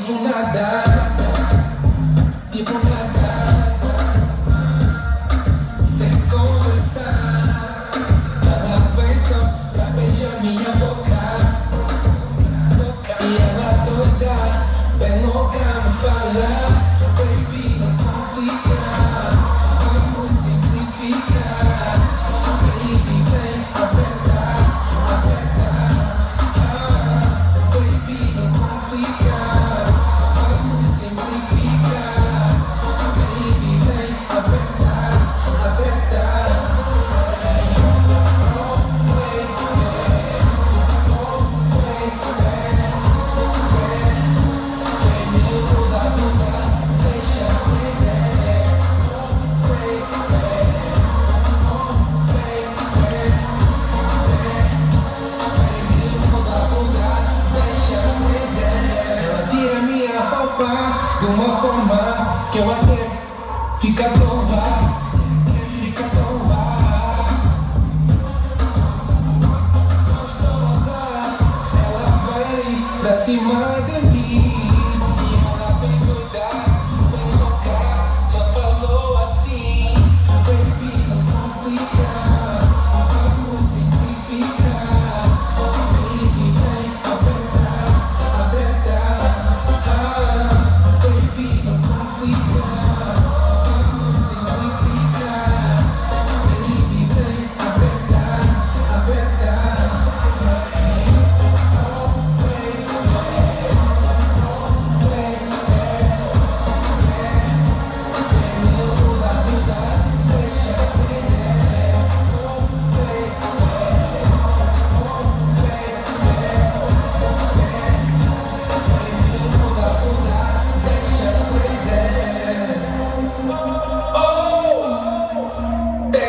tipo nada, tipo nada, sem conversar. Ela vem só pra beijar minha boca, boca. e ela toda bem louca me falar. de uma forma que eu até fica Gostosa, Ela vem pra cima de mim.